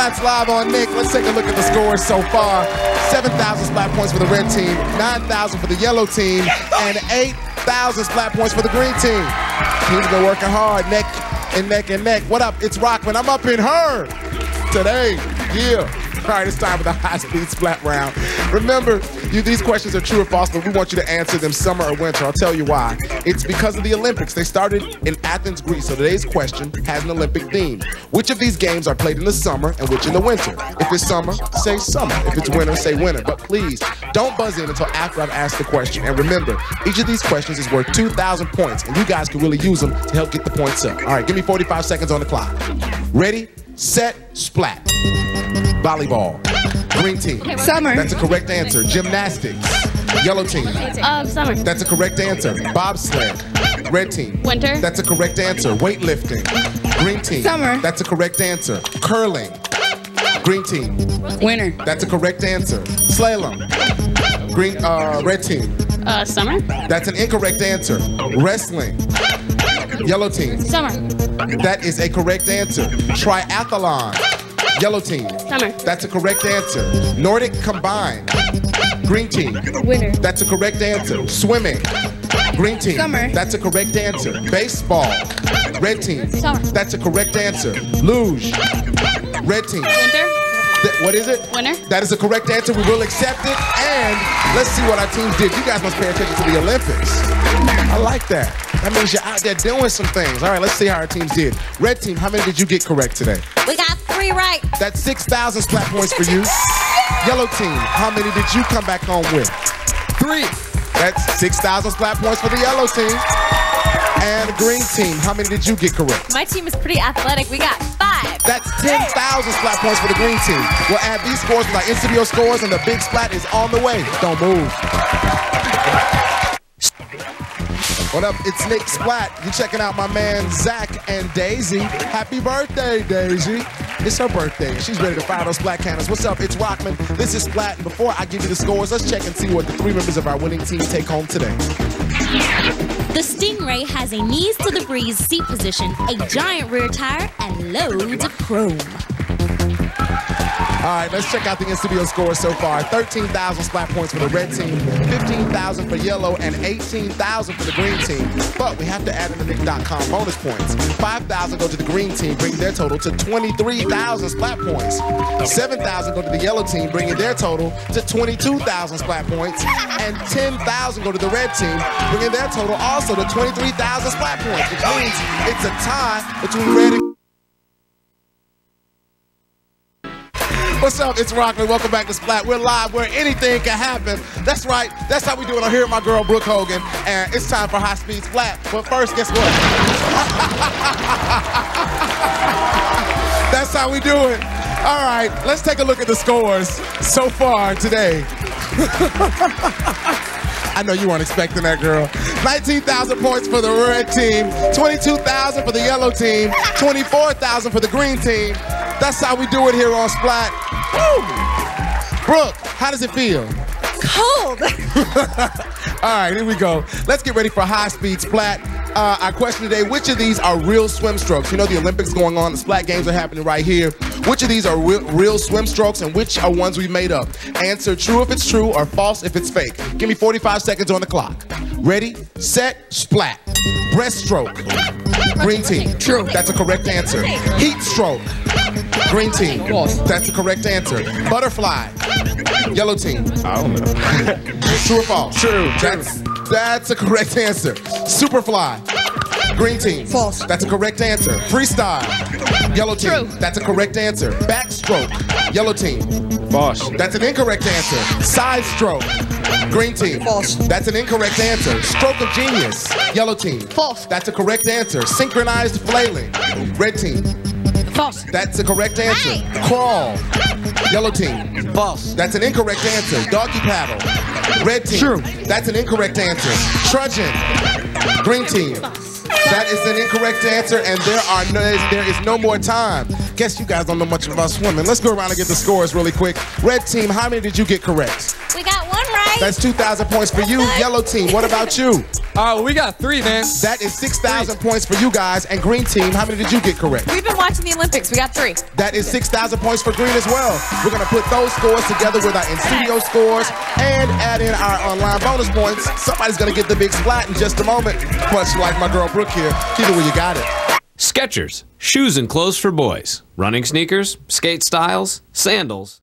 Splat's live on Nick. Let's take a look at the scores so far. 7,000 Splat points for the red team, 9,000 for the yellow team, and 8,000 Splat points for the green team. Teams been working hard, neck and neck and neck. What up? It's Rockman. I'm up in her today. Yeah. All right, it's time for the high speed splat round. Remember, you, these questions are true or false, but we want you to answer them summer or winter. I'll tell you why. It's because of the Olympics. They started in Athens, Greece, so today's question has an Olympic theme. Which of these games are played in the summer and which in the winter? If it's summer, say summer. If it's winter, say winter. But please, don't buzz in until after I've asked the question. And remember, each of these questions is worth 2,000 points, and you guys can really use them to help get the points up. All right, give me 45 seconds on the clock. Ready, set, splat. Volleyball. Green team. Summer. That's a correct answer. Gymnastics. Yellow team. Uh, summer. That's a correct answer. Bobsled. Red team. Winter. That's a correct answer. Weightlifting. Green team. Summer. That's a correct answer. Curling. Green team. Winter. That's a correct answer. Slalom. Green uh red team. Uh, summer. That's an incorrect answer. Wrestling. Yellow team. Summer. That is a correct answer. Triathlon. Yellow team. Summer. That's a correct answer. Nordic combined. Green team. Winter. That's a correct answer. Swimming. Green team. Summer. That's a correct answer. Baseball. Red team. Summer. That's a correct answer. Luge. Red team. Winter. Th- what is it? Winter. That is a correct answer. We will accept it. And let's see what our teams did. You guys must pay attention to the Olympics. I like that. That means you're out there doing some things. All right, let's see how our teams did. Red team, how many did you get correct today? We got three right. That's 6,000 splat points for you. Yellow team, how many did you come back home with? Three. That's 6,000 splat points for the yellow team. And green team, how many did you get correct? My team is pretty athletic. We got five. That's 10,000 splat points for the green team. We'll add these scores with our in-studio scores, and the big splat is on the way. Don't move. What up? It's Nick Splat. You're checking out my man Zach and Daisy. Happy birthday, Daisy. It's her birthday. She's ready to fire those Splat cannons. What's up? It's Rockman. This is Splat. And before I give you the scores, let's check and see what the three members of our winning team take home today. The Stingray has a knees to the breeze seat position, a giant rear tire, and loads of chrome. All right, let's check out the in-studio scores so far. 13,000 splat points for the red team, 15,000 for yellow, and 18,000 for the green team. But we have to add in the Nick.com bonus points. 5,000 go to the green team, bringing their total to 23,000 splat points. 7,000 go to the yellow team, bringing their total to 22,000 splat points. And 10,000 go to the red team, bringing their total also to 23,000 splat points, which means it's a tie between red and What's up? It's Rockman. Welcome back to Splat. We're live where anything can happen. That's right. That's how we do it. I'm here with my girl Brooke Hogan, and it's time for High Speed Splat. But first, guess what? That's how we do it. All right, let's take a look at the scores so far today. I know you weren't expecting that, girl. 19,000 points for the red team, 22,000 for the yellow team, 24,000 for the green team. That's how we do it here on Splat. Woo! Brooke, how does it feel? Cold. All right, here we go. Let's get ready for high speed splat. Uh, our question today, which of these are real swim strokes? You know the Olympics going on, the splat games are happening right here. Which of these are real, real swim strokes and which are ones we made up? Answer true if it's true or false if it's fake. Give me 45 seconds on the clock. Ready, set, splat. Breaststroke. Green team. True. That's a correct answer. Heat stroke. Green team. False. That's the correct answer. Butterfly. Yellow team. I don't know. True or false? True, true. That's that's a correct answer. Superfly. Green team. False. That's a correct answer. Freestyle. Yellow team. True. That's a correct answer. Backstroke. Yellow team. False. That's an incorrect answer. Side stroke. Green team. False. That's an incorrect answer. Stroke of genius. Yellow team. False. That's a correct answer. Synchronized flailing. Red team. False. That's the correct answer. Crawl. Yellow team. False. That's an incorrect answer. Doggy paddle. Red team. True. That's an incorrect answer. Trudging. Green team. That is an incorrect answer, and there are no, there is no more time. Guess you guys don't know much about swimming. Let's go around and get the scores really quick. Red team, how many did you get correct? We got one right. That's 2,000 points for you. Yellow team, what about you? Uh, we got three, man. That is 6,000 points for you guys. And green team, how many did you get correct? We've been watching the Olympics. We got three. That is 6,000 points for green as well. We're going to put those scores together with our in-studio scores and add in our online bonus points. Somebody's going to get the big splat in just a moment. Much like my girl Brooke here. Keep it where you got it. Skechers, shoes and clothes for boys. Running sneakers, skate styles, sandals.